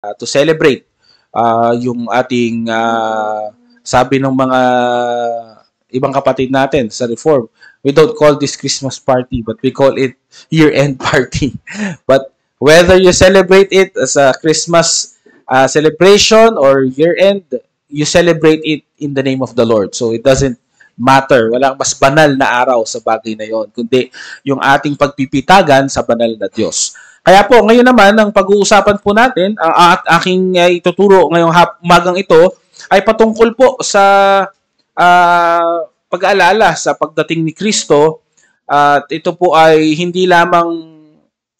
uh, to celebrate uh, yung ating uh, sabi ng mga ibang kapatid natin sa Reform, we don't call this Christmas party, but we call it year-end party. but whether you celebrate it as a Christmas uh, celebration or year-end, you celebrate it in the name of the Lord. So it doesn't matter. Walang mas banal na araw sa bagay na yon, kundi yung ating pagpipitagan sa banal na Diyos. Kaya po, ngayon naman, ang pag-uusapan po natin, ang at aking uh, ituturo ngayong umagang ito, ay patungkol po sa uh, pag-aalala sa pagdating ni Kristo. At uh, ito po ay hindi lamang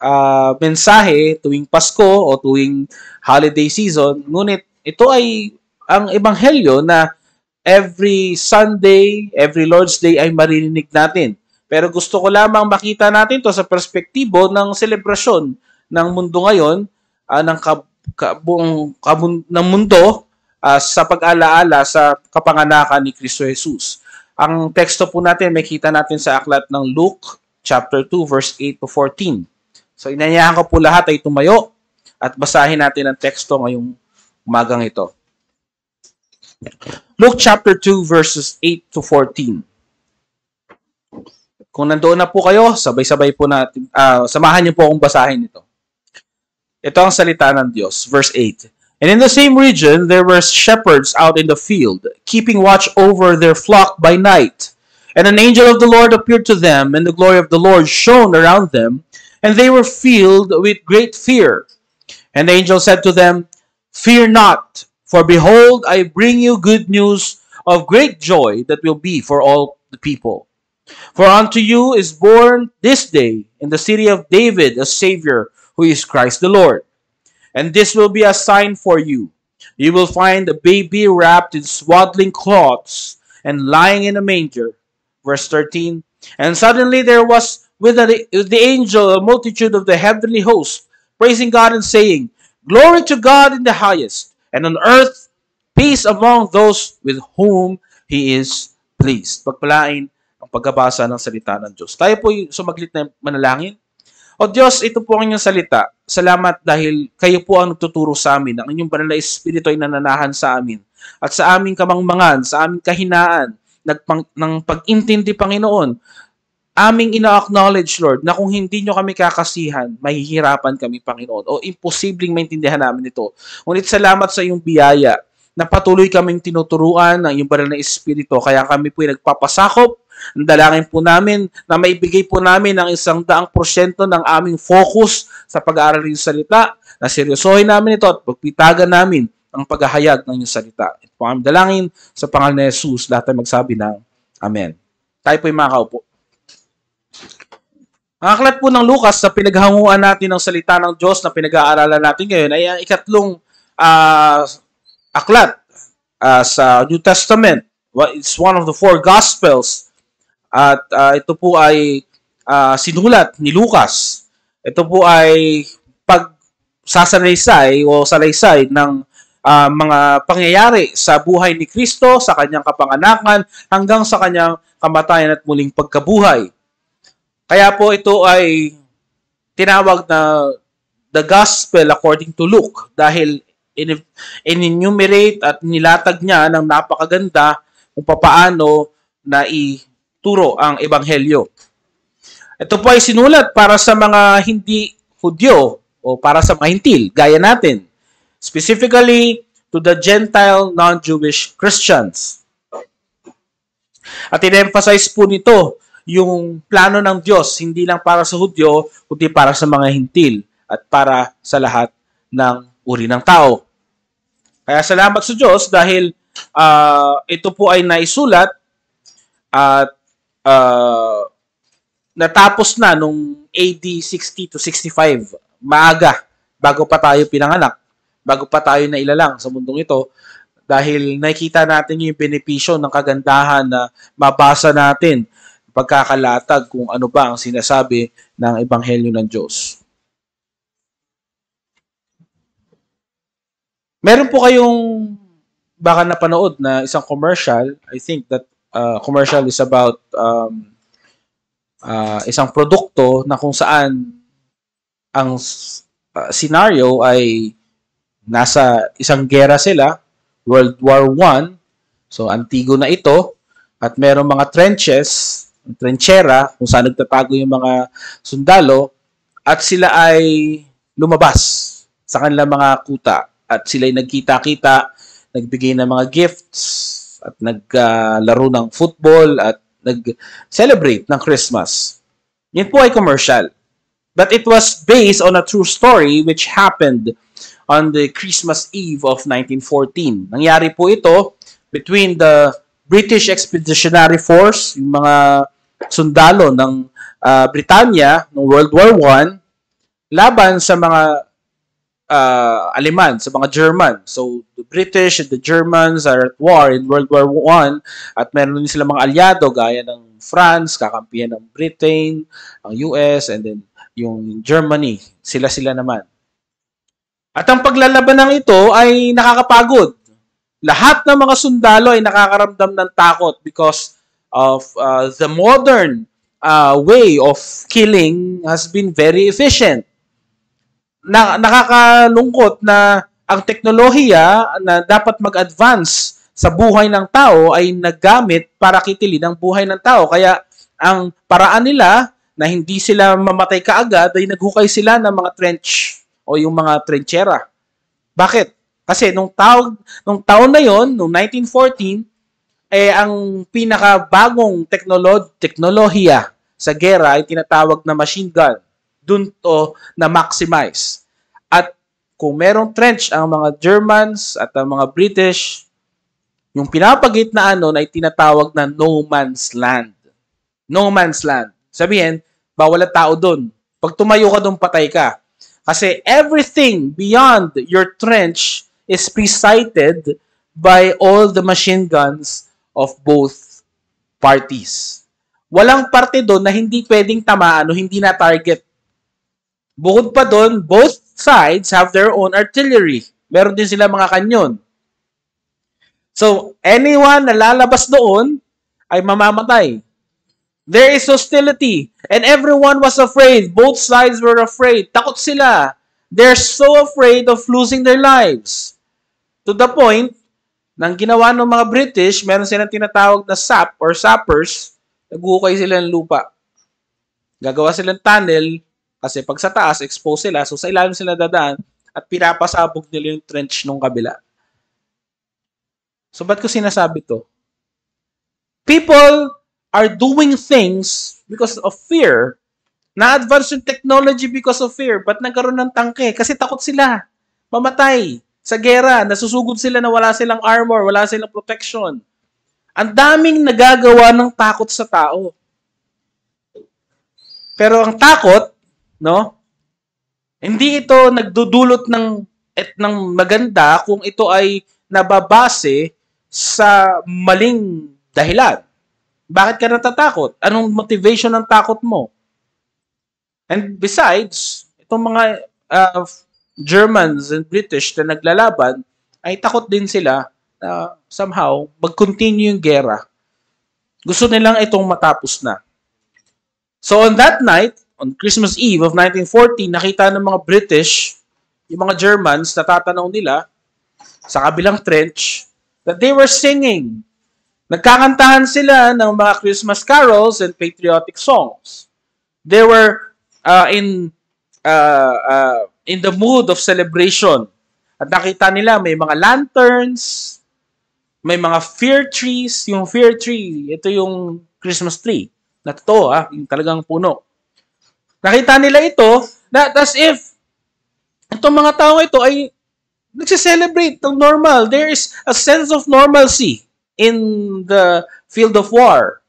uh, mensahe tuwing Pasko o tuwing holiday season, ngunit ito ay ang ebanghelyo na every Sunday, every Lord's Day ay maririnig natin. Pero gusto ko lamang makita natin to sa perspektibo ng selebrasyon ng mundo ngayon, uh, ng ka, ka, kabun, ng mundo uh, sa pag-alaala sa kapanganakan ni Kristo Jesus. Ang teksto po natin, may kita natin sa aklat ng Luke chapter 2 verse 8 to 14. So inayahan ko po lahat ay tumayo at basahin natin ang teksto ngayong umagang ito. Luke chapter 2 verses 8 to 14. Kung nandoon na po kayo, sabay-sabay po natin, uh, samahan niyo po akong basahin ito. Ito ang salita ng Diyos. Verse 8. And in the same region, there were shepherds out in the field, keeping watch over their flock by night. And an angel of the Lord appeared to them, and the glory of the Lord shone around them, and they were filled with great fear. And the angel said to them, Fear not, for behold, I bring you good news of great joy that will be for all the people. For unto you is born this day in the city of David a Savior, who is Christ the Lord. And this will be a sign for you. You will find a baby wrapped in swaddling cloths and lying in a manger. Verse 13. And suddenly there was with the, angel a multitude of the heavenly host, praising God and saying, Glory to God in the highest, and on earth peace among those with whom He is pleased. Pagpalain ang pagbabasa ng salita ng Diyos. Tayo po sumaglit na manalangin. O Diyos, ito po ang inyong salita. Salamat dahil kayo po ang nagtuturo sa amin. Ang inyong banal na Espiritu ay nananahan sa amin. At sa aming kamangmangan, sa aming kahinaan, nagpang, ng pag-intindi, Panginoon, aming ina-acknowledge, Lord, na kung hindi nyo kami kakasihan, mahihirapan kami, Panginoon. O imposibleng maintindihan namin ito. Ngunit salamat sa iyong biyaya na patuloy kaming tinuturuan ng iyong banal na Espiritu. Kaya kami po ay nagpapasakop dalangin po namin na maibigay po namin ang isang daang porsyento ng aming focus sa pag-aaral ng salita, na seryosohin namin ito at pagpitagan namin ang paghahayag ng inyong salita. Ito po aming dalangin sa pangalan ni Jesus, lahat ay magsabi ng Amen. Tayo po yung mga kaupo. Ang aklat po ng Lucas na pinaghanguan natin ng salita ng Diyos na pinag-aaralan natin ngayon ay ang ikatlong uh, aklat uh, sa New Testament. It's one of the four Gospels at uh, ito po ay uh, sinulat ni Lucas. Ito po ay pagsasalaysay o salaysay ng uh, mga pangyayari sa buhay ni Kristo, sa kanyang kapanganakan, hanggang sa kanyang kamatayan at muling pagkabuhay. Kaya po ito ay tinawag na the gospel according to Luke dahil in-enumerate at nilatag niya ng napakaganda kung papaano na turo ang ebanghelyo. Ito po ay sinulat para sa mga hindi Hudyo o para sa mga hintil, gaya natin. Specifically to the Gentile non-Jewish Christians. At in-emphasize po nito yung plano ng Diyos, hindi lang para sa Hudyo, kundi para sa mga hintil at para sa lahat ng uri ng tao. Kaya salamat sa Diyos dahil uh, ito po ay naisulat at uh, natapos na nung AD 60 to 65, maaga, bago pa tayo pinanganak, bago pa tayo na ilalang sa mundong ito, dahil nakikita natin yung benepisyo ng kagandahan na mabasa natin pagkakalatag kung ano ba ang sinasabi ng Ebanghelyo ng Diyos. Meron po kayong baka napanood na isang commercial, I think that uh, commercial is about um, uh, isang produkto na kung saan ang uh, scenario ay nasa isang gera sila, World War I. So, antigo na ito. At merong mga trenches, trenchera, kung saan nagtatago yung mga sundalo. At sila ay lumabas sa kanilang mga kuta. At sila ay nagkita-kita, nagbigay ng mga gifts, at naglaro uh, ng football, at nag-celebrate ng Christmas. Yan po ay commercial. But it was based on a true story which happened on the Christmas Eve of 1914. Nangyari po ito between the British Expeditionary Force, yung mga sundalo ng uh, Britanya noong World War I, laban sa mga uh, Aleman, sa mga German. So, the British and the Germans are at war in World War I at meron din sila mga alyado gaya ng France, kakampihan ng Britain, ang US, and then yung Germany. Sila-sila naman. At ang paglalaban ng ito ay nakakapagod. Lahat ng mga sundalo ay nakakaramdam ng takot because of uh, the modern uh, way of killing has been very efficient. Na, nakakalungkot na ang teknolohiya na dapat mag-advance sa buhay ng tao ay naggamit para kitilin ang buhay ng tao. Kaya ang paraan nila na hindi sila mamatay kaagad ay naghukay sila ng mga trench o yung mga trenchera. Bakit? Kasi nung taon, nung taon na yon, nung 1914, eh ang pinakabagong teknolo- teknolohiya sa gera ay tinatawag na machine gun. Doon to na maximize. At kung merong trench ang mga Germans at ang mga British, yung pinapagitnaan nun ay tinatawag na no man's land. No man's land. Sabihin, bawal tao doon. Pag tumayo ka doon, patay ka. Kasi everything beyond your trench is presided by all the machine guns of both parties. Walang parte doon na hindi pwedeng tamaan o hindi na target. Bukod pa doon, both sides have their own artillery. Meron din sila mga kanyon. So, anyone na lalabas doon ay mamamatay. There is hostility. And everyone was afraid. Both sides were afraid. Takot sila. They're so afraid of losing their lives. To the point, nang ginawa ng mga British, meron silang tinatawag na SAP or sappers, naghuhukay sila ng lupa. Gagawa silang tunnel kasi pag sa taas, expose sila. So sa ilalim sila dadaan at pinapasabog nila yung trench nung kabila. So ba't ko sinasabi to? People are doing things because of fear. Na-advance yung technology because of fear. Ba't nagkaroon ng tangke? Kasi takot sila. Mamatay. Sa gera, nasusugod sila na wala silang armor, wala silang protection. Ang daming nagagawa ng takot sa tao. Pero ang takot, no? Hindi ito nagdudulot ng et ng maganda kung ito ay nababase sa maling dahilan. Bakit ka natatakot? Anong motivation ng takot mo? And besides, itong mga uh, Germans and British na naglalaban, ay takot din sila na somehow mag-continue yung gera. Gusto nilang itong matapos na. So on that night, on Christmas Eve of 1940, nakita ng mga British, yung mga Germans, natatanaw nila sa kabilang trench that they were singing Nagkakantahan sila ng mga Christmas carols and patriotic songs. They were uh, in uh, uh, in the mood of celebration. At nakita nila may mga lanterns, may mga fear trees. Yung fear tree, ito yung Christmas tree. Na totoo, ha? yung talagang puno. Nakita nila ito, that as if itong mga tao ito ay nagse-celebrate ng normal. There is a sense of normalcy in the field of war.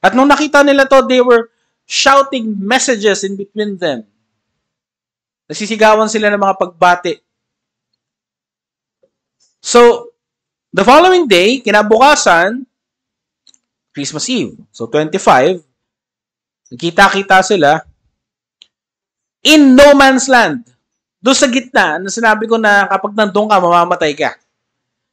At nung nakita nila to, they were shouting messages in between them. Nasisigawan sila ng mga pagbati. So, the following day, kinabukasan, Christmas Eve. So, 25, nagkita-kita sila in no man's land. Doon sa gitna, na sinabi ko na kapag nandun ka, mamamatay ka.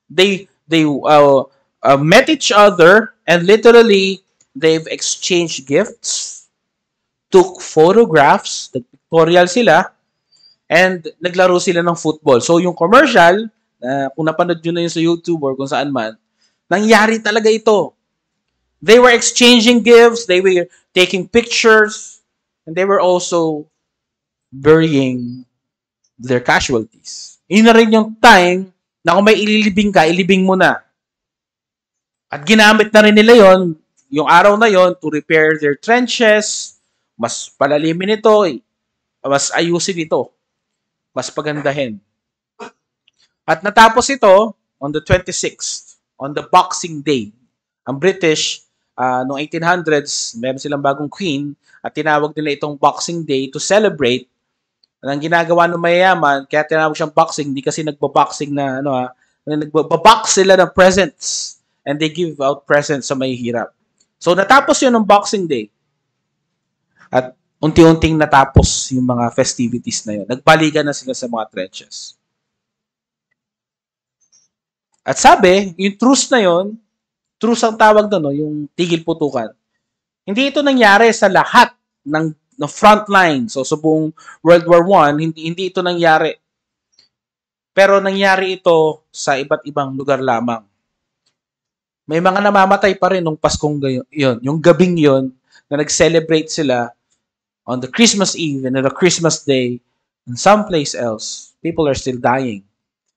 They, they, uh, uh, met each other and literally they've exchanged gifts, took photographs, pictorial sila, And naglaro sila ng football. So yung commercial, uh, kung napanood nyo na yun sa YouTube or kung saan man, nangyari talaga ito. They were exchanging gifts, they were taking pictures, and they were also burying their casualties. Yun na rin yung time na kung may ililibing ka, ilibing mo na. At ginamit na rin nila yon yung araw na yon to repair their trenches, mas palalimin ito, mas ayusin ito mas pagandahin. At natapos ito on the 26th, on the Boxing Day. Ang British, uh, noong 1800s, meron silang bagong queen at tinawag nila itong Boxing Day to celebrate ang ginagawa ng mayayaman, kaya tinawag siyang boxing, hindi kasi nagbo-boxing na ano ha, nagbo-box sila ng presents and they give out presents sa may hirap. So natapos 'yun ng Boxing Day. At unti-unting natapos yung mga festivities na yun. Nagbalikan na sila sa mga trenches. At sabi, yung truce na yun, truce ang tawag doon, no, yung tigil putukan. Hindi ito nangyari sa lahat ng, ng front line. So, sa buong World War I, hindi, hindi ito nangyari. Pero nangyari ito sa iba't ibang lugar lamang. May mga namamatay pa rin nung Paskong yun. Yung gabing yun, na nag-celebrate sila on the Christmas Eve and on the Christmas Day, and someplace else, people are still dying.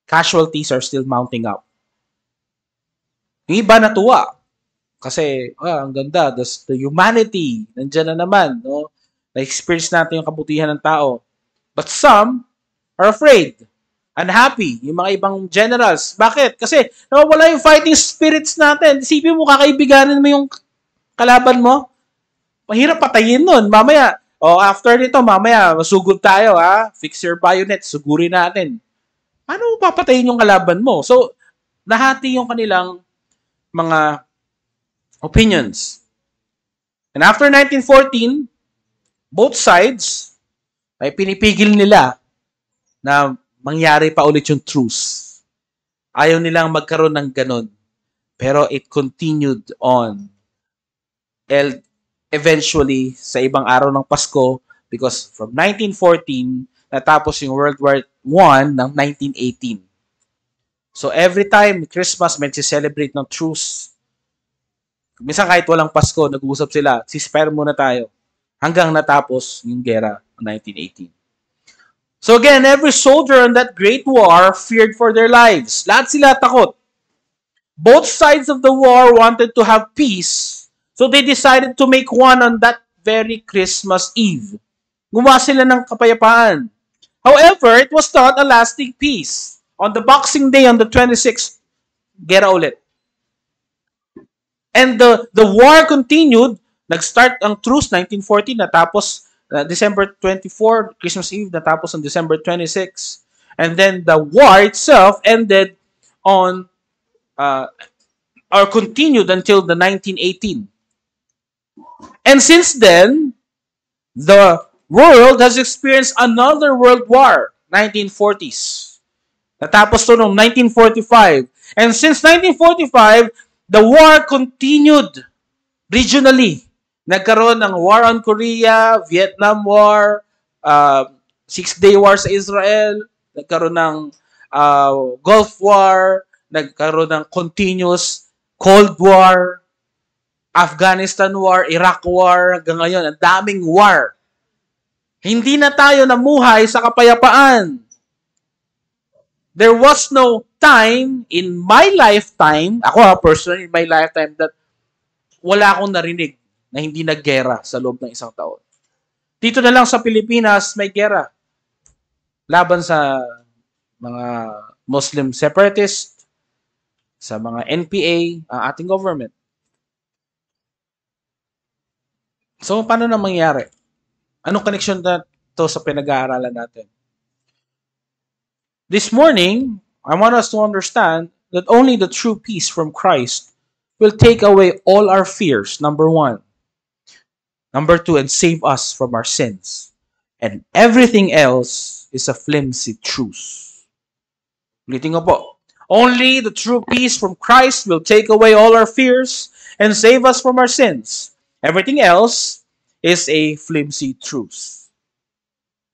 Casualties are still mounting up. Yung iba natuwa. Kasi, ah, ang ganda. The, the humanity, nandyan na naman. No? Na-experience natin yung kabutihan ng tao. But some are afraid. Unhappy. Yung mga ibang generals. Bakit? Kasi nawawala yung fighting spirits natin. Isipin mo, kakaibiganin mo yung kalaban mo. Mahirap patayin nun. Mamaya, o after nito, mamaya, masugod tayo ha. Fix your bayonet, sugurin natin. Paano mo papatayin yung kalaban mo? So, nahati yung kanilang mga opinions. And after 1914, both sides ay pinipigil nila na mangyari pa ulit yung truce. Ayaw nilang magkaroon ng ganun. Pero it continued on. El eventually sa ibang araw ng Pasko because from 1914 natapos yung World War I ng 1918. So every time Christmas may celebrate ng truce. Minsan kahit walang Pasko, nag-uusap sila, ceasefire muna tayo hanggang natapos yung gera ng 1918. So again, every soldier in that great war feared for their lives. Lahat sila takot. Both sides of the war wanted to have peace So they decided to make one on that very Christmas Eve. Gumawa sila ng kapayapaan. However, it was not a lasting peace. On the Boxing Day, on the 26th, gera ulit. And the, the war continued. Nag-start ang truce 1940, natapos uh, December 24, Christmas Eve, natapos on December 26. And then the war itself ended on, uh, or continued until the 1918. And since then, the world has experienced another world war, 1940s. Natapos to noong 1945. And since 1945, the war continued regionally. Nagkaroon ng war on Korea, Vietnam War, uh, Six-Day War sa Israel, nagkaroon ng uh, Gulf War, nagkaroon ng continuous Cold War, Afghanistan War, Iraq War, hanggang ngayon, ang daming war. Hindi na tayo namuhay sa kapayapaan. There was no time in my lifetime, ako ha, personally, in my lifetime, that wala akong narinig na hindi naggera sa loob ng isang taon. Dito na lang sa Pilipinas, may gera. Laban sa mga Muslim separatist, sa mga NPA, ang ating government. So, paano na mangyari? Anong connection na to sa pinag-aaralan natin? This morning, I want us to understand that only the true peace from Christ will take away all our fears, number one. Number two, and save us from our sins. And everything else is a flimsy truce. Ulitin ko po. Only the true peace from Christ will take away all our fears and save us from our sins. Everything else is a flimsy truth.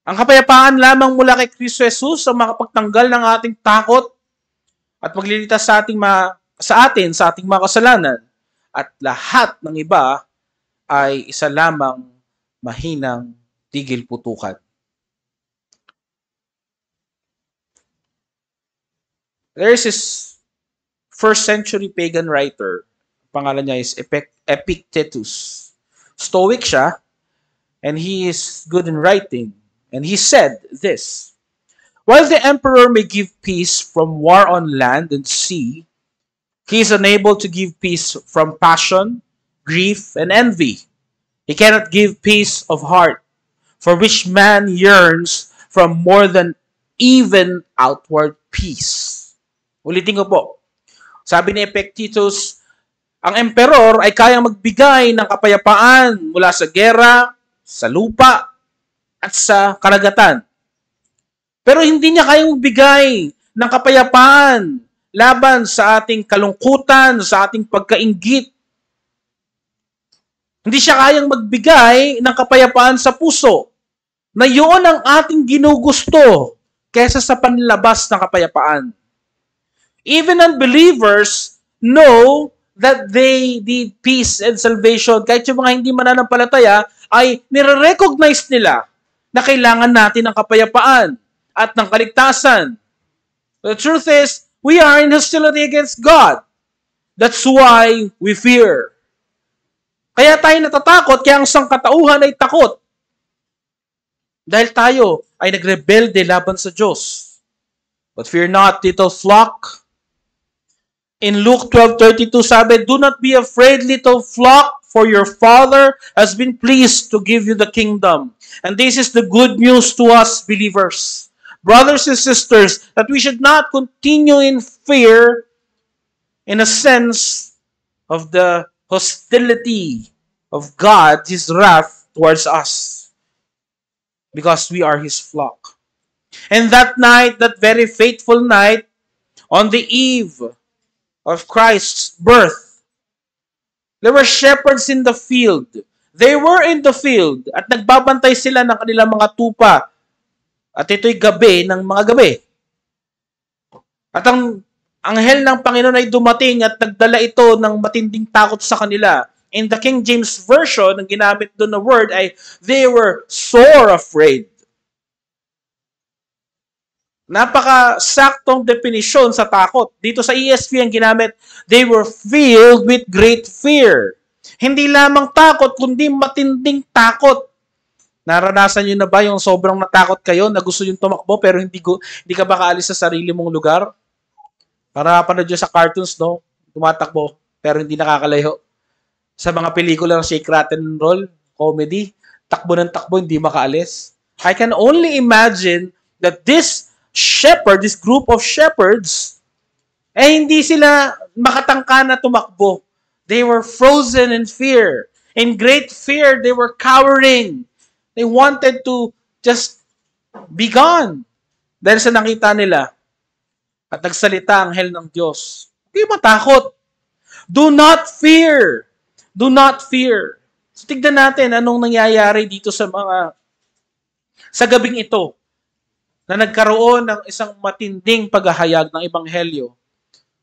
Ang kapayapaan lamang mula kay Kristo Jesus ang makapagtanggal ng ating takot at maglilitas sa ating ma, sa atin sa ating mga kasalanan at lahat ng iba ay isa lamang mahinang tigil putukan. There is this first century pagan writer. Pangalan niya is Epictetus. Stoic siya, and he is good in writing. And he said this While the emperor may give peace from war on land and sea, he is unable to give peace from passion, grief, and envy. He cannot give peace of heart, for which man yearns from more than even outward peace. Ulitin ko po. Sabi ni Epictetus, ang emperor ay kayang magbigay ng kapayapaan mula sa gera, sa lupa, at sa karagatan. Pero hindi niya kayang magbigay ng kapayapaan laban sa ating kalungkutan, sa ating pagkaingit. Hindi siya kayang magbigay ng kapayapaan sa puso na yun ang ating ginugusto kesa sa panlabas ng kapayapaan. Even unbelievers know that they need peace and salvation. Kahit yung mga hindi mananampalataya ay nire-recognize nila na kailangan natin ng kapayapaan at ng kaligtasan. The truth is, we are in hostility against God. That's why we fear. Kaya tayo natatakot, kaya ang sangkatauhan ay takot. Dahil tayo ay nagrebelde laban sa Diyos. But fear not, little flock, In Luke 12:32 sabi, Do not be afraid, little flock, for your Father has been pleased to give you the kingdom. And this is the good news to us believers. Brothers and sisters, that we should not continue in fear in a sense of the hostility of God, His wrath towards us, because we are His flock. And that night, that very faithful night, on the eve of Christ's birth. There were shepherds in the field. They were in the field at nagbabantay sila ng kanilang mga tupa. At ito'y gabi ng mga gabi. At ang anghel ng Panginoon ay dumating at nagdala ito ng matinding takot sa kanila. In the King James Version, ang ginamit doon na word ay, they were sore afraid. Napaka-saktong definisyon sa takot. Dito sa ESV ang ginamit, they were filled with great fear. Hindi lamang takot, kundi matinding takot. Naranasan niyo na ba yung sobrang natakot kayo na gusto yung tumakbo pero hindi, hindi ka ba kaalis sa sarili mong lugar? Para panood nyo sa cartoons, no? Tumatakbo pero hindi nakakalayo. Sa mga pelikula ng Shake, Rattle, and Roll, comedy, takbo ng takbo, hindi makaalis. I can only imagine that this shepherd, this group of shepherds, eh hindi sila makatangka na tumakbo. They were frozen in fear. In great fear, they were cowering. They wanted to just be gone. Dahil sa nakita nila. At nagsalita ang hell ng Diyos. Hindi matakot. Do not fear. Do not fear. So tignan natin anong nangyayari dito sa mga sa gabing ito na nagkaroon ng isang matinding paghahayag ng Ebanghelyo.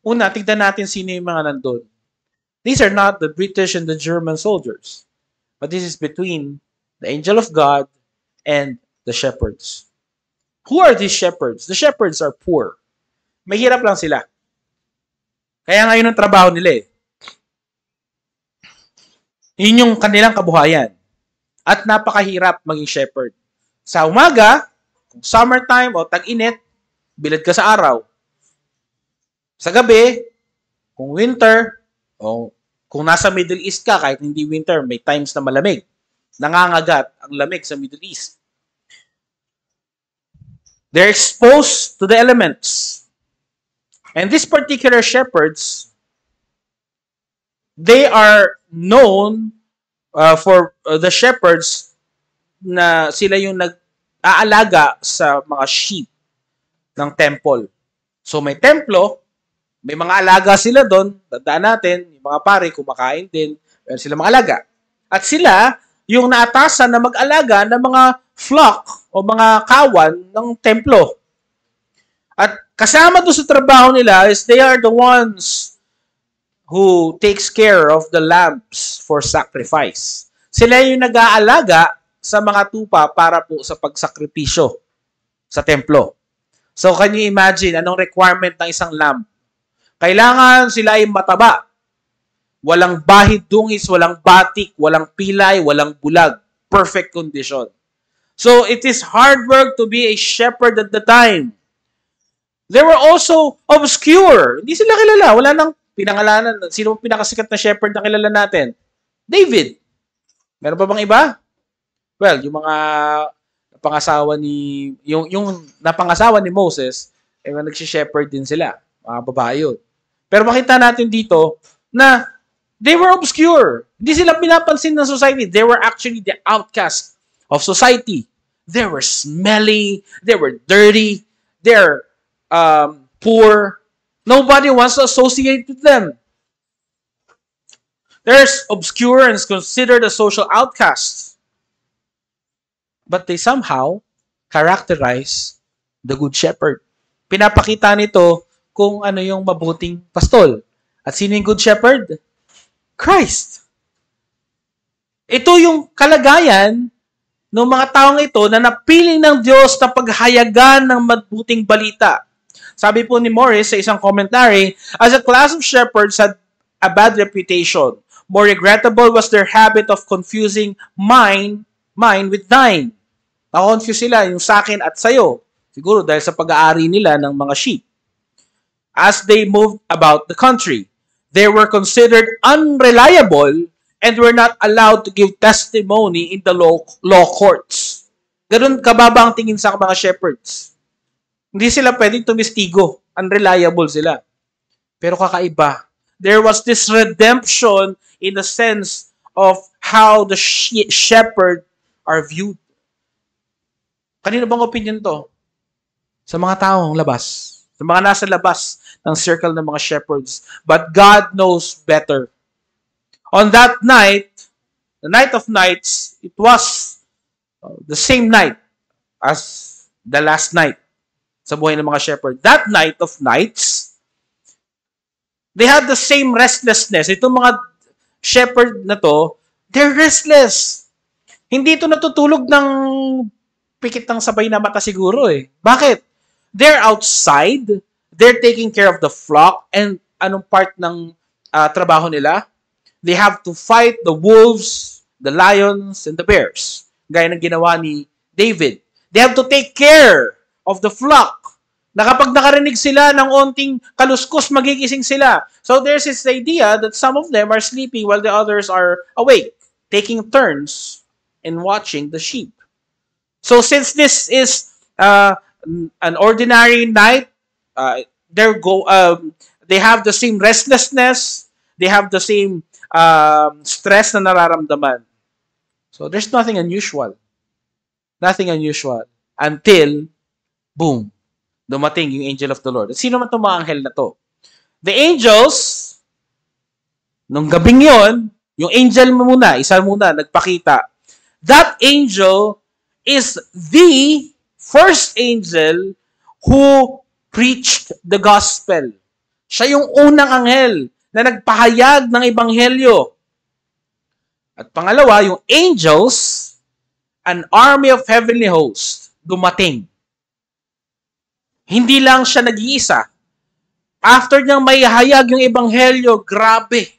Una, tignan natin sino yung mga nandun. These are not the British and the German soldiers, but this is between the angel of God and the shepherds. Who are these shepherds? The shepherds are poor. Mahirap lang sila. Kaya ngayon ang trabaho nila eh. Yun yung kanilang kabuhayan. At napakahirap maging shepherd. Sa umaga, kung summertime o tag-init, bilad ka sa araw. Sa gabi, kung winter, o kung nasa Middle East ka, kahit hindi winter, may times na malamig. Nangangagat ang lamig sa Middle East. They're exposed to the elements. And these particular shepherds, they are known uh, for uh, the shepherds na sila yung nag aalaga sa mga sheep ng temple. So may templo, may mga alaga sila doon, tandaan natin, yung mga pare kumakain din, pero sila mga alaga. At sila, yung naatasan na mag-alaga ng mga flock o mga kawan ng templo. At kasama doon sa trabaho nila is they are the ones who takes care of the lambs for sacrifice. Sila yung nag-aalaga sa mga tupa para po sa pagsakripisyo sa templo. So, can you imagine anong requirement ng isang lamb? Kailangan sila ay mataba. Walang bahid dungis, walang batik, walang pilay, walang bulag. Perfect condition. So, it is hard work to be a shepherd at the time. They were also obscure. Hindi sila kilala. Wala nang pinangalanan. Sino pinakasikat na shepherd na kilala natin? David. Meron pa bang iba? Well, yung mga napangasawa ni yung yung napangasawa ni Moses, eh nagsi-shepherd din sila. Mga babae yun. Pero makita natin dito na they were obscure. Hindi sila pinapansin ng society. They were actually the outcast of society. They were smelly. They were dirty. They're um, poor. Nobody wants to associate with them. They're obscure and considered a social outcast but they somehow characterize the Good Shepherd. Pinapakita nito kung ano yung mabuting pastol. At sino yung Good Shepherd? Christ. Ito yung kalagayan ng mga taong ito na napiling ng Diyos na paghayagan ng mabuting balita. Sabi po ni Morris sa isang commentary, as a class of shepherds had a bad reputation. More regrettable was their habit of confusing mine, mine with thine. Na-confuse sila yung sa akin at sa'yo. Siguro dahil sa pag-aari nila ng mga sheep. As they moved about the country, they were considered unreliable and were not allowed to give testimony in the law, law courts. Ganun kababa ang tingin sa mga shepherds. Hindi sila pwedeng tumistigo. Unreliable sila. Pero kakaiba. There was this redemption in the sense of how the shepherd are viewed. Kanino bang opinion to? Sa mga taong labas. Sa mga nasa labas ng circle ng mga shepherds. But God knows better. On that night, the night of nights, it was uh, the same night as the last night sa buhay ng mga shepherd. That night of nights, they had the same restlessness. Itong mga shepherd na to, they're restless. Hindi ito natutulog ng pikit ng sabay na mata siguro eh. Bakit? They're outside, they're taking care of the flock, and anong part ng uh, trabaho nila? They have to fight the wolves, the lions, and the bears. Gaya ng ginawa ni David. They have to take care of the flock. Na kapag nakarinig sila ng onting kaluskos, magigising sila. So there's this idea that some of them are sleeping while the others are awake, taking turns in watching the sheep. So since this is uh, an ordinary night, uh, they go um, they have the same restlessness, they have the same um, stress na nararamdaman. So there's nothing unusual. Nothing unusual until boom, dumating yung angel of the Lord. Sino man itong mga anghel na to? The angels, nung gabing yon, yung angel mo muna, isa muna, nagpakita. That angel is the first angel who preached the gospel. Siya yung unang anghel na nagpahayag ng ebanghelyo. At pangalawa, yung angels, an army of heavenly hosts, dumating. Hindi lang siya nag-iisa. After niyang may hayag yung ebanghelyo, grabe.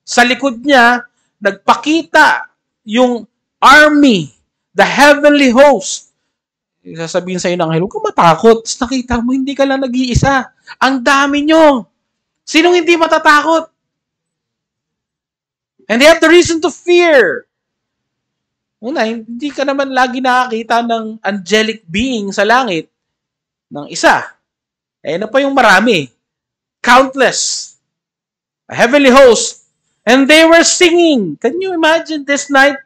Sa likod niya, nagpakita yung army the heavenly host. Sasabihin sa iyo ng anghel, huwag matakot. Nakita mo, hindi ka lang nag-iisa. Ang dami nyo. Sinong hindi matatakot? And they have the reason to fear. Una, hindi ka naman lagi nakakita ng angelic being sa langit ng isa. Eh, ano pa yung marami? Countless. A heavenly host. And they were singing. Can you imagine this night?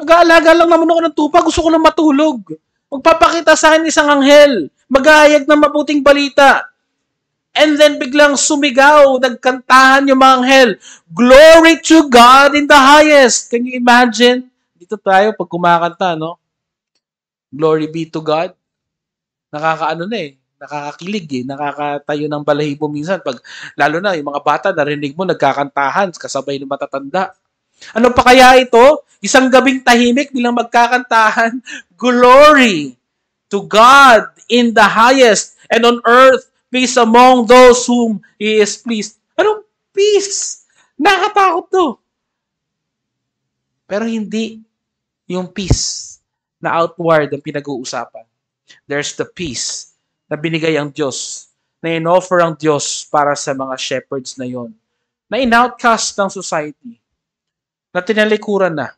Nag-aalaga lang naman ako ng tupa. Gusto ko lang matulog. Magpapakita sa akin isang anghel. Magahayag ng mabuting balita. And then biglang sumigaw, nagkantahan yung mga anghel. Glory to God in the highest. Can you imagine? Dito tayo pag kumakanta, no? Glory be to God. Nakakaano na eh. Nakakakilig eh. Nakakatayo ng balahibo minsan. Pag, lalo na yung mga bata, narinig mo, nagkakantahan kasabay ng matatanda. Ano pa kaya ito? Isang gabing tahimik bilang magkakantahan. Glory to God in the highest and on earth peace among those whom He is pleased. Anong peace? Nakatakot to. Pero hindi yung peace na outward ang pinag-uusapan. There's the peace na binigay ang Diyos, na in-offer ang Diyos para sa mga shepherds na yon, na in-outcast ng society, na tinalikuran na.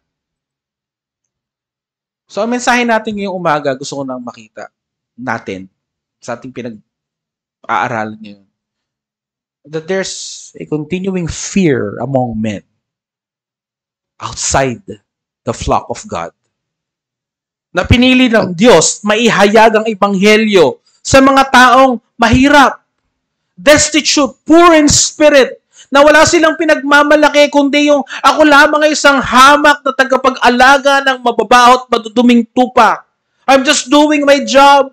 So, ang mensahe natin ngayong umaga, gusto ko nang makita natin sa ating pinag-aaralan ngayon. That there's a continuing fear among men outside the flock of God. Na pinili ng Diyos maihayag ang ebanghelyo sa mga taong mahirap, destitute, poor in spirit, na wala silang pinagmamalaki kundi yung ako lamang ay isang hamak na tagapag-alaga ng mababahot maduduming tupa. I'm just doing my job.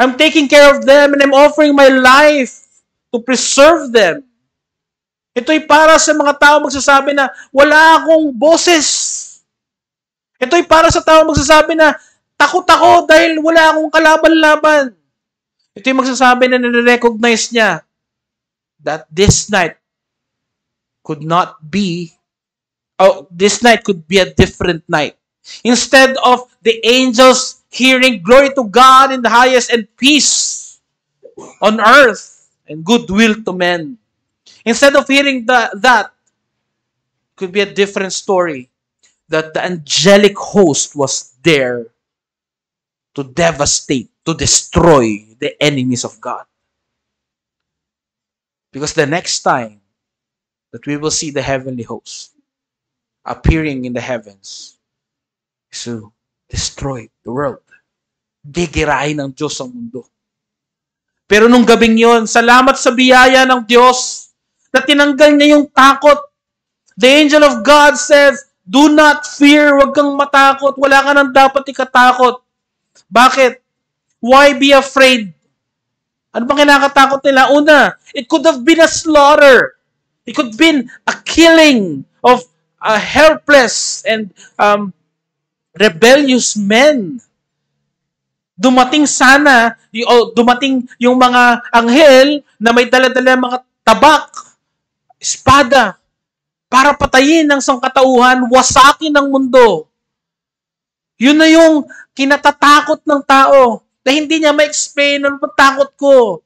I'm taking care of them and I'm offering my life to preserve them. Ito'y para sa mga tao magsasabi na wala akong boses. Ito'y para sa tao magsasabi na takot ako dahil wala akong kalaban-laban. Ito'y magsasabi na nire-recognize niya that this night could not be, oh, this night could be a different night. Instead of the angels hearing glory to God in the highest and peace on earth and goodwill to men, Instead of hearing the, that, could be a different story. That the angelic host was there to devastate, to destroy the enemies of God. Because the next time that we will see the heavenly host appearing in the heavens is to destroy the world. Digirahin ng Diyos ang mundo. Pero nung gabing yon, salamat sa biyaya ng Diyos na tinanggal niya yung takot. The angel of God says, Do not fear, huwag kang matakot, wala ka nang dapat ikatakot. Bakit? Why be afraid? Ano bang kinakatakot nila? Una, it could have been a slaughter. It could have been a killing of a helpless and um, rebellious men. Dumating sana, o dumating yung mga anghel na may dala-dala mga tabak espada para patayin ng sangkatauhan, wasakin ng mundo. Yun na yung kinatatakot ng tao na hindi niya ma-explain ano ba takot ko.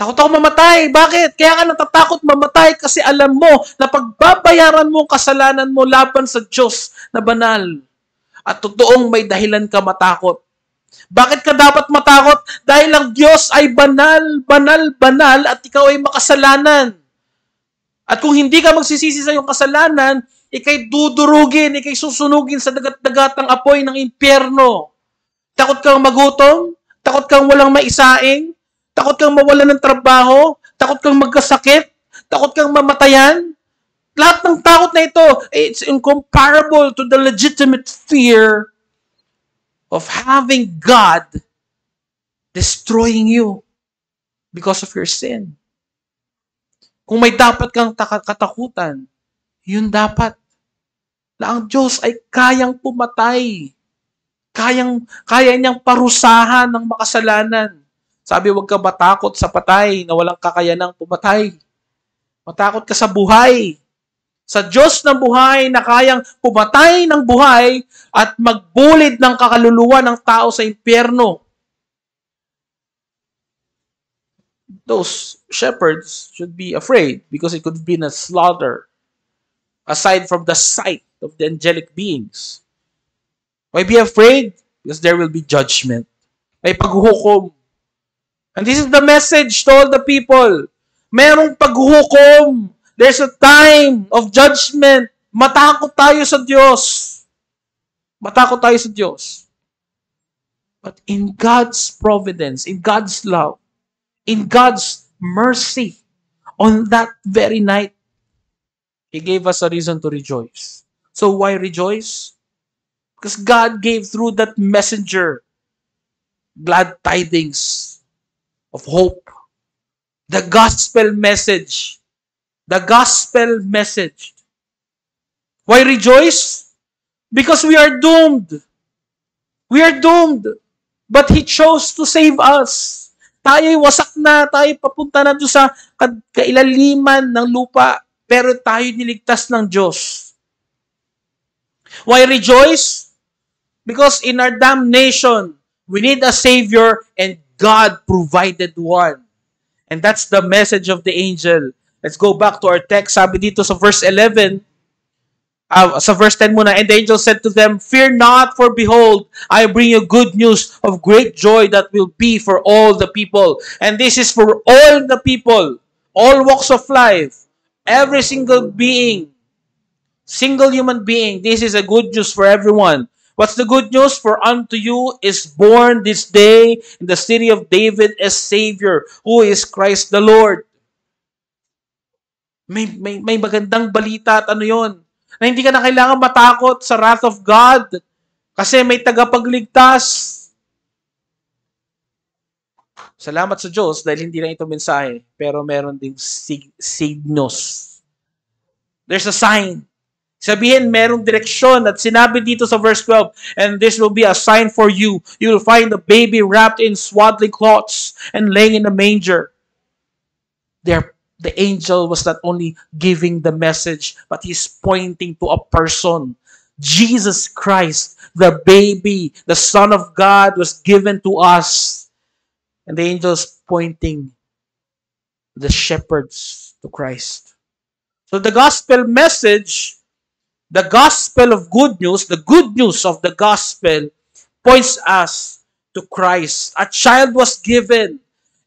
Takot ako mamatay. Bakit? Kaya ka natatakot mamatay kasi alam mo na pagbabayaran mo kasalanan mo laban sa Diyos na banal. At totoong may dahilan ka matakot. Bakit ka dapat matakot? Dahil ang Diyos ay banal, banal, banal at ikaw ay makasalanan. At kung hindi ka magsisisi sa iyong kasalanan, ikay dudurugin, ikay susunugin sa dagat-dagatang apoy ng impyerno. Takot kang magutom, takot kang walang maisaing, takot kang mawala ng trabaho, takot kang magkasakit, takot kang mamatayan. Lahat ng takot na ito, it's incomparable to the legitimate fear of having God destroying you because of your sin. Kung may dapat kang katakutan, yun dapat. Na ang Diyos ay kayang pumatay. Kayang, kaya niyang parusahan ng makasalanan. Sabi, huwag ka matakot sa patay na walang kakayanang pumatay. Matakot ka sa buhay. Sa Diyos ng buhay na kayang pumatay ng buhay at magbulid ng kakaluluwa ng tao sa impyerno. Those shepherds should be afraid because it could have been a slaughter aside from the sight of the angelic beings. Why be afraid? Because there will be judgment. May paghuhukom. And this is the message to all the people. Merong paghuhukom. There's a time of judgment. Matakot tayo sa Diyos. Matakot tayo sa Diyos. But in God's providence, in God's love, in God's mercy on that very night, He gave us a reason to rejoice. So why rejoice? Because God gave through that messenger glad tidings of hope. The gospel message. The gospel message. Why rejoice? Because we are doomed. We are doomed. But He chose to save us. Tayo'y wasak na, tayo papunta na doon sa kailaliman ng lupa. Pero tayo niligtas ng Diyos. Why rejoice? Because in our damnation, we need a Savior and God provided one. And that's the message of the angel. Let's go back to our text. Sabi dito sa verse 11, uh, sa verse 10 muna, And the angel said to them, Fear not, for behold, I bring you good news of great joy that will be for all the people. And this is for all the people, all walks of life, every single being, single human being. This is a good news for everyone. What's the good news? For unto you is born this day in the city of David a Savior, who is Christ the Lord. May, may, may magandang balita at ano yon na hindi ka na kailangan matakot sa wrath of God kasi may tagapagligtas. Salamat sa Diyos dahil hindi lang ito mensahe, pero meron ding sig- signos. There's a sign. Sabihin, merong direksyon at sinabi dito sa verse 12, and this will be a sign for you. You will find the baby wrapped in swaddling cloths and laying in a manger. They're the angel was not only giving the message, but he's pointing to a person. Jesus Christ, the baby, the Son of God, was given to us. And the angels pointing the shepherds to Christ. So the gospel message, the gospel of good news, the good news of the gospel points us to Christ. A child was given,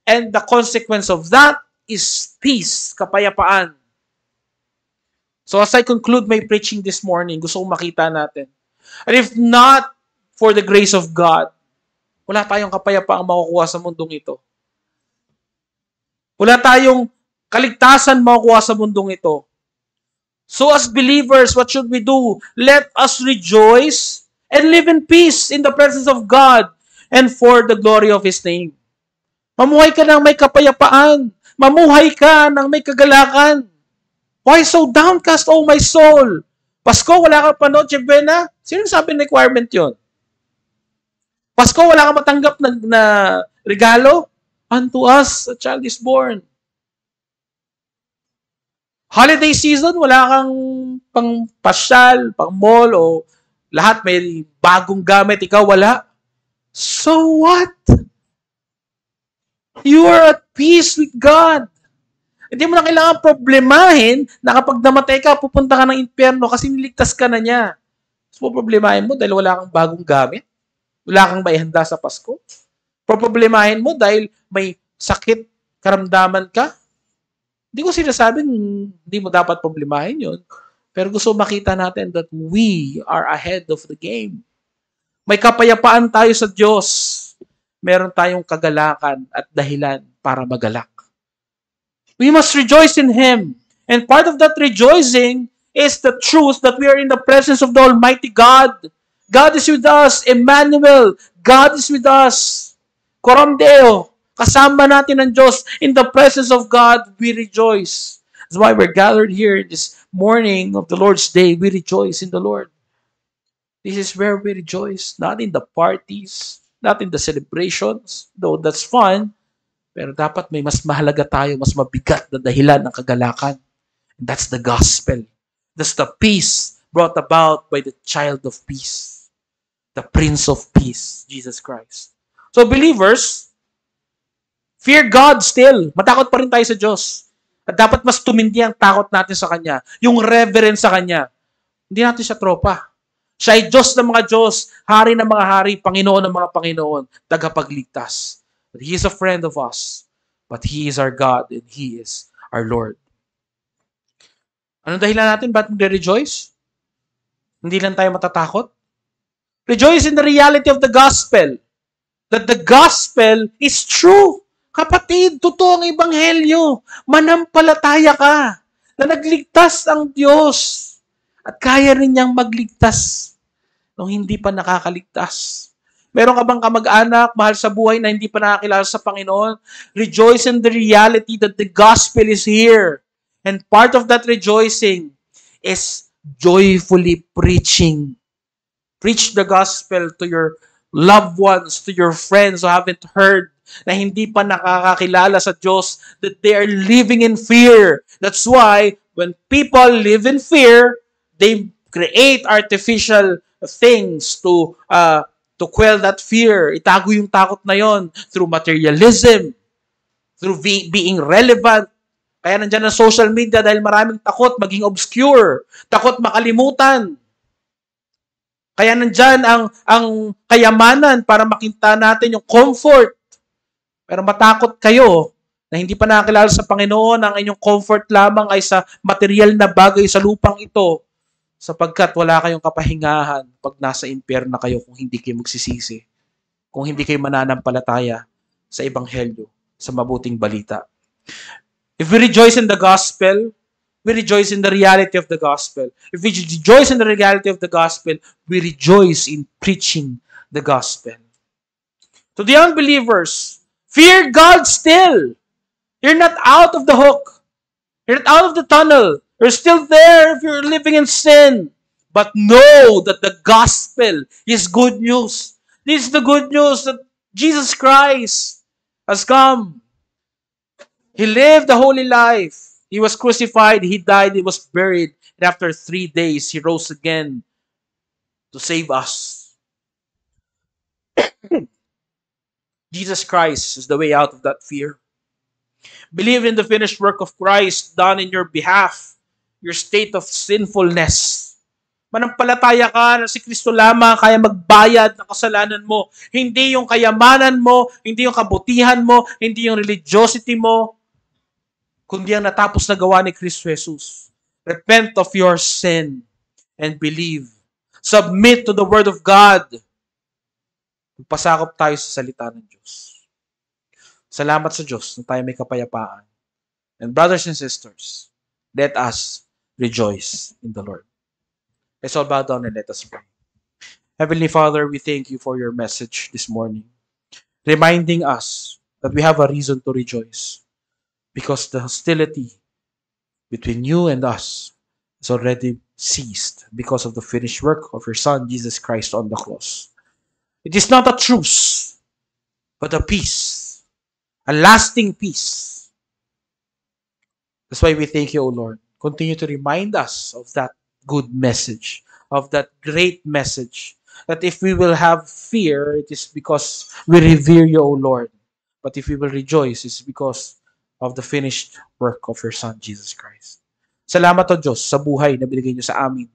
and the consequence of that is peace, kapayapaan. So as I conclude my preaching this morning, gusto kong makita natin. And if not for the grace of God, wala tayong kapayapaang makukuha sa mundong ito. Wala tayong kaligtasan makukuha sa mundong ito. So as believers, what should we do? Let us rejoice and live in peace in the presence of God and for the glory of His name. Mamuhay ka ng may kapayapaan. Mamuhay ka ng may kagalakan. Why so downcast, oh my soul? Pasko, wala ka pa Noche Buena? Sino sabi ng requirement yon? Pasko, wala ka matanggap na, na regalo? Unto us, a child is born. Holiday season, wala kang pang pasyal, pang mall, o lahat may bagong gamit, ikaw wala. So what? You are at peace with God. Hindi mo na kailangan problemahin na kapag namatay ka, pupunta ka ng impyerno kasi niligtas ka na niya. So, problemahin mo dahil wala kang bagong gamit. Wala kang maihanda sa Pasko. Problemahin mo dahil may sakit, karamdaman ka. Hindi ko sinasabing hindi mo dapat problemahin yon. Pero gusto makita natin that we are ahead of the game. May kapayapaan tayo sa Diyos meron tayong kagalakan at dahilan para magalak. We must rejoice in Him. And part of that rejoicing is the truth that we are in the presence of the Almighty God. God is with us. Emmanuel. God is with us. Coram Deo. Kasama natin ang Diyos. In the presence of God, we rejoice. That's why we're gathered here this morning of the Lord's Day. We rejoice in the Lord. This is where we rejoice, not in the parties, not in the celebrations, though that's fun, pero dapat may mas mahalaga tayo, mas mabigat na dahilan ng kagalakan. And that's the gospel. That's the peace brought about by the child of peace. The Prince of Peace, Jesus Christ. So believers, fear God still. Matakot pa rin tayo sa Diyos. At dapat mas tumindi ang takot natin sa Kanya. Yung reverence sa Kanya. Hindi natin siya tropa. Siya ay Diyos ng mga Diyos, Hari ng mga Hari, Panginoon ng mga Panginoon, tagapagligtas. But He is a friend of us. But He is our God and He is our Lord. Anong dahilan natin? Ba't magre-rejoice? Hindi lang tayo matatakot? Rejoice in the reality of the gospel. That the gospel is true. Kapatid, totoo ang ebanghelyo. Manampalataya ka na nagligtas ang Diyos at kaya rin niyang magligtas nung hindi pa nakakaligtas. Meron ka bang kamag-anak, mahal sa buhay na hindi pa nakakilala sa Panginoon? Rejoice in the reality that the gospel is here. And part of that rejoicing is joyfully preaching. Preach the gospel to your loved ones, to your friends who haven't heard na hindi pa nakakakilala sa Diyos, that they are living in fear. That's why when people live in fear, they create artificial things to uh, to quell that fear. Itago yung takot na yon through materialism, through be- being relevant. Kaya nandiyan ang social media dahil maraming takot maging obscure, takot makalimutan. Kaya nandiyan ang, ang kayamanan para makita natin yung comfort. Pero matakot kayo na hindi pa nakakilala sa Panginoon, ang inyong comfort lamang ay sa material na bagay sa lupang ito sapagkat wala kayong kapahingahan pag nasa impyerno kayo kung hindi kayo magsisisi, kung hindi kayo mananampalataya sa Ebanghelyo, sa mabuting balita. If we rejoice in the gospel, we rejoice in the reality of the gospel. If we rejoice in the reality of the gospel, we rejoice in preaching the gospel. To the unbelievers, fear God still. You're not out of the hook. You're not out of the tunnel. You're still there if you're living in sin. But know that the gospel is good news. This is the good news that Jesus Christ has come. He lived a holy life. He was crucified, he died, he was buried, and after three days, he rose again to save us. Jesus Christ is the way out of that fear. Believe in the finished work of Christ done in your behalf your state of sinfulness. Manampalataya ka na si Kristo lamang kaya magbayad ng kasalanan mo. Hindi yung kayamanan mo, hindi yung kabutihan mo, hindi yung religiosity mo, kundi ang natapos na gawa ni Kristo Jesus. Repent of your sin and believe. Submit to the Word of God. Magpasakop tayo sa salita ng Diyos. Salamat sa Diyos na tayo may kapayapaan. And brothers and sisters, let us rejoice in the Lord. Let's all bow down and let us pray. Heavenly Father, we thank you for your message this morning, reminding us that we have a reason to rejoice because the hostility between you and us is already ceased because of the finished work of your Son, Jesus Christ, on the cross. It is not a truce, but a peace, a lasting peace. That's why we thank you, O Lord continue to remind us of that good message, of that great message. That if we will have fear, it is because we revere you, O Lord. But if we will rejoice, it's because of the finished work of your Son, Jesus Christ. Salamat o Diyos sa buhay na binigay niyo sa amin.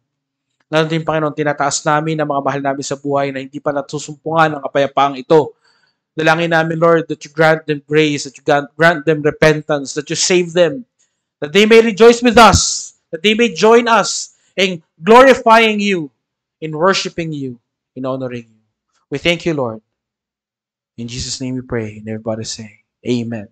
Lalo din, Panginoon, tinataas namin ang mga mahal namin sa buhay na hindi pa natusumpungan ang kapayapaang ito. Dalangin namin, Lord, that you grant them grace, that you grant them repentance, that you save them, that they may rejoice with us, that they may join us in glorifying you, in worshiping you, in honoring you. We thank you, Lord. In Jesus' name we pray. And everybody say, Amen.